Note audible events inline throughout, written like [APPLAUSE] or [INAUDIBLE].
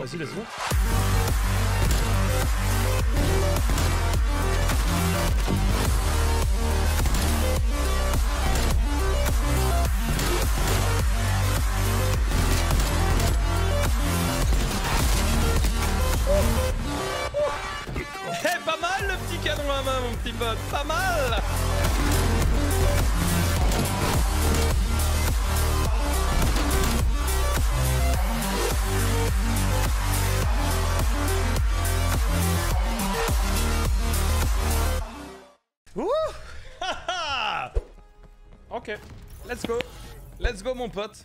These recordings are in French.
Vas-y, laisse-moi. Eh, pas mal le petit canon à main, mon petit pote, pas mal Ouh [LAUGHS] Ok, let's go. Let's go mon pote.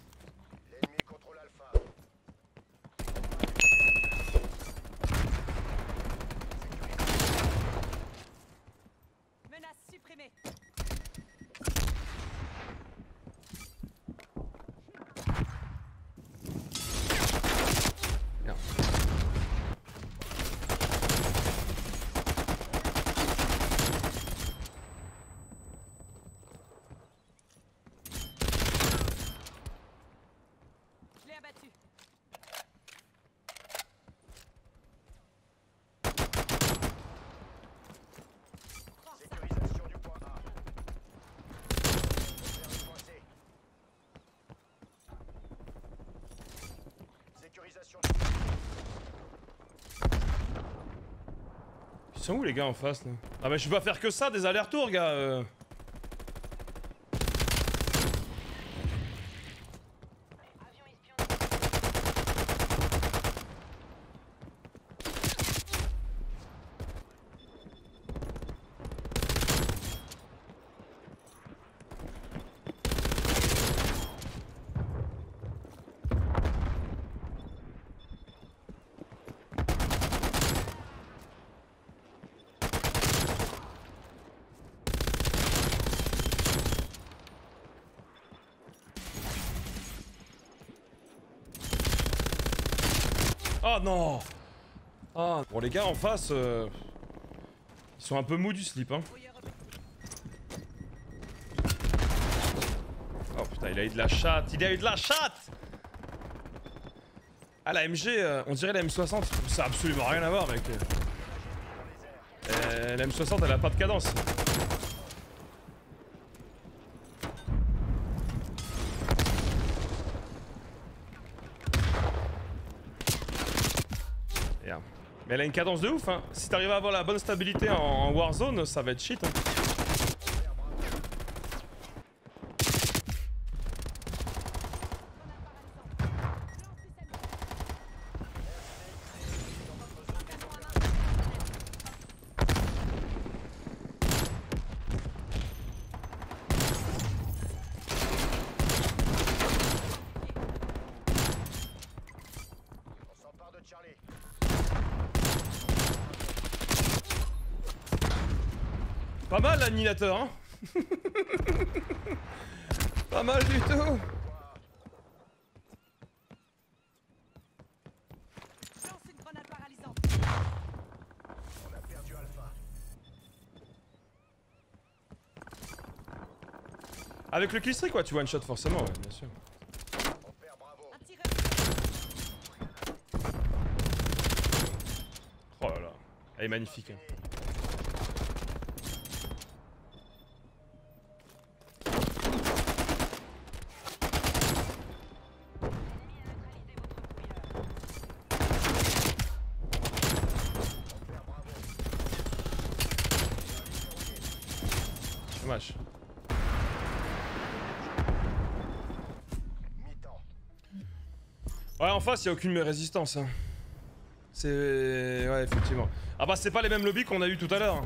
Ils sont où les gars en face là? Ah mais je peux pas faire que ça, des allers-retours gars euh. Oh non Ah Bon les gars en face, euh, ils sont un peu mous du slip hein. Oh putain il a eu de la chatte, il a eu de la chatte Ah la MG, euh, on dirait la M60, ça a absolument rien à voir mec. Euh, la M60 elle a pas de cadence. Merde. Mais elle a une cadence de ouf hein. Si t'arrives à avoir la bonne stabilité en, Warzone, ça va être shit hein. Charlie. Pas mal l'animateur hein [LAUGHS] Pas mal du tout. Avec le killstreak quoi, tu one shot forcément, ouais, bien sûr. Oh là là, elle est magnifique. hein. Dommage. Mi-temps. Ouais, en face, il a aucune résistance. hein. C'est. Ouais, effectivement. Ah bah, c'est pas les mêmes lobbies qu'on a eu tout à l'heure.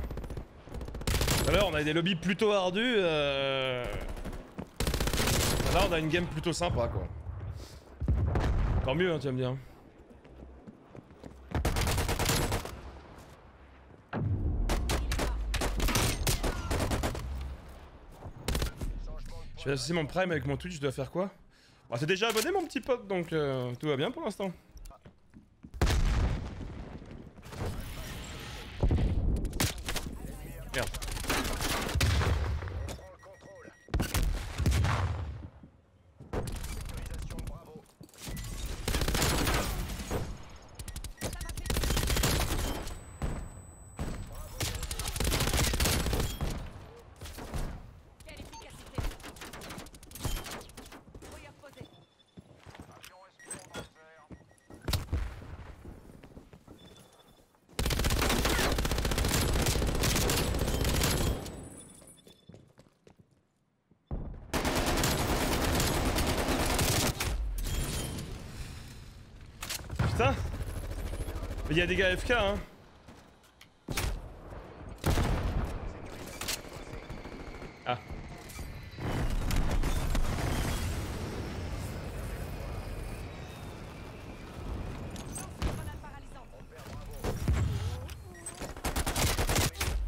Tout à l'heure, on avait des lobbies plutôt ardus. Euh... Là, on a une game plutôt sympa, quoi. Tant mieux, hein, tu vas me Je vais associer mon prime avec mon Twitch, je dois faire quoi? Bah, t'es déjà abonné, mon petit pote, donc euh, tout va bien pour l'instant. Merde. Il y a des gars FK hein Ah.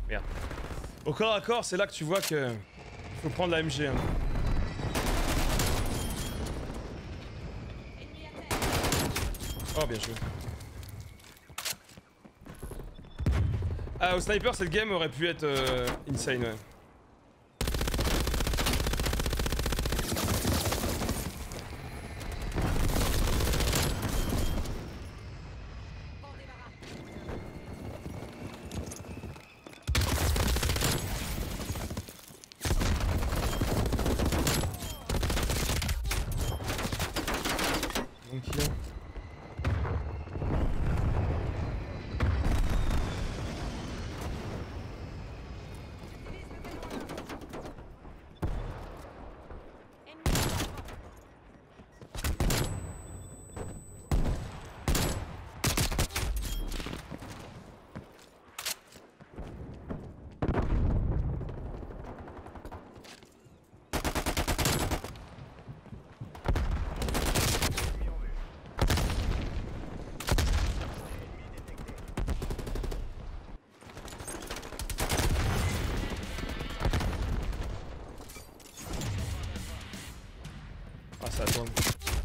Merde. Au corps à corps, c'est là que tu vois que faut prendre la MG. hein. Oh, bien joué. Ah, au sniper, cette game aurait pu être euh, insane, ouais.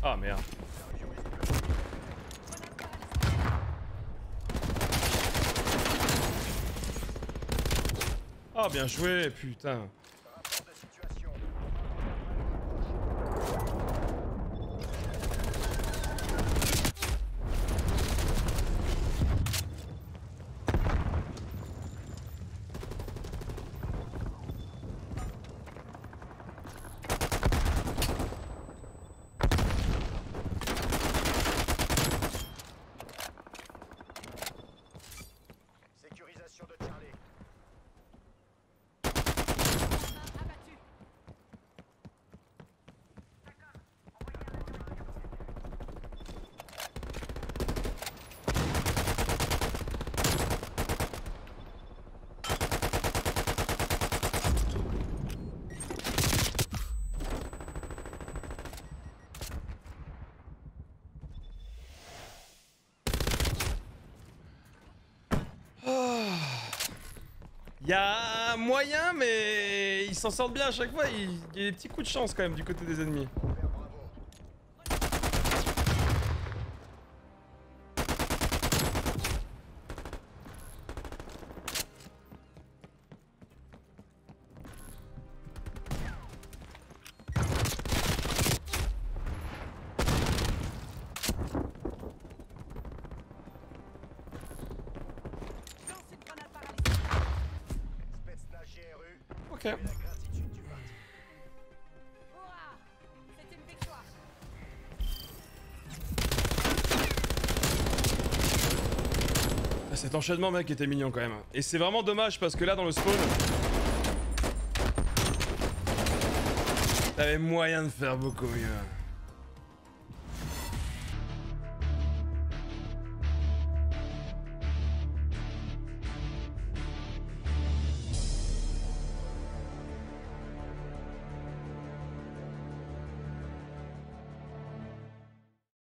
Ah, merde. Ah, bien joué, putain. Y a moyen, mais ils s'en sortent bien à chaque fois. Il il y a des petits coups de chance quand même du côté des ennemis. Ah, Cet enchaînement, mec, était mignon quand même. Et c'est vraiment dommage parce que là, dans le spawn, t'avais moyen de faire beaucoup mieux.